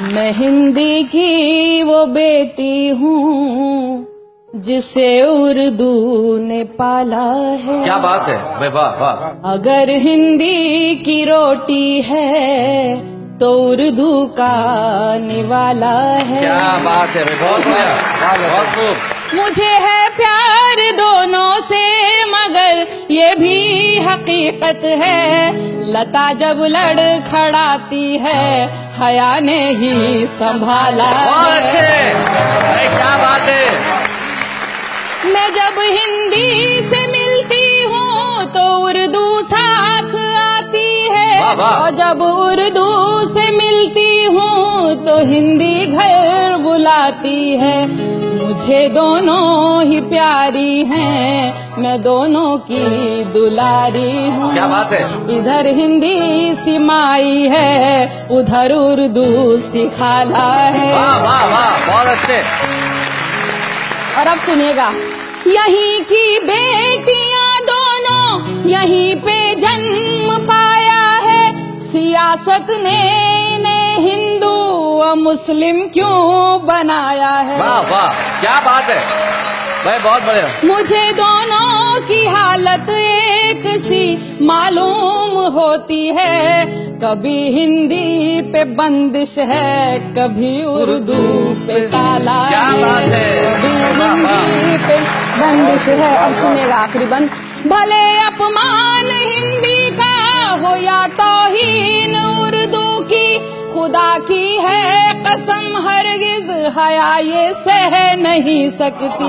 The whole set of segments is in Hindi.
मैं हिंदी की वो बेटी हूँ जिसे उर्दू ने पाला है। क्या बात है? वाह वाह। अगर हिंदी की रोटी है तो उर्दू का निवाला है। क्या बात है? बहुत बहुत मुझे है प्यार दोनों से मगर ये भी हकीकत है। लता जब लड़ खड़ाती है हया ने ही संभाला अच्छे। क्या बात है। मैं जब हिंदी से मिलती हूँ तो उर्दू साथ आती है। और जब उर्दू से मिलती हूँ तो हिंदी घर बुलाती है। मुझे दोनों ही प्यारी हैं। मैं दोनों की दुलारी हूँ। क्या बात है? इधर हिंदी सिमाई है उधर उर्दू सिखाला है। वाह वाह वाह बहुत अच्छे। और अब सुनिएगा। यहीं की बेटियाँ दोनों यहीं पे जन्म पाया है। सियासत ने मुस्लिम क्यों बनाया है? वाह वाह क्या बात है। भाई बहुत बढ़िया। मुझे दोनों की हालत एक सी मालूम होती है। कभी हिंदी पे बंदिश है कभी उर्दू पे ताला क्या बात है? कभी। हिंदी पे बंदिश है। अब सुनेगा आखिरी बंद। भले अपमान हिंदी का हो या तौहीन उर्दू की खुदा की है। कसम हरगिज हया ये सह नहीं सकती।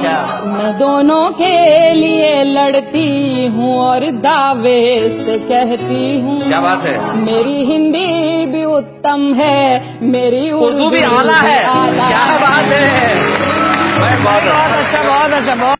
मैं दोनों के लिए लड़ती हूँ और दावे से कहती हूँ क्या बात है? मेरी हिंदी भी उत्तम है मेरी उर्दू भी आला है। क्या बात है? बहुत अच्छा बहुत अच्छा बहुत बहुत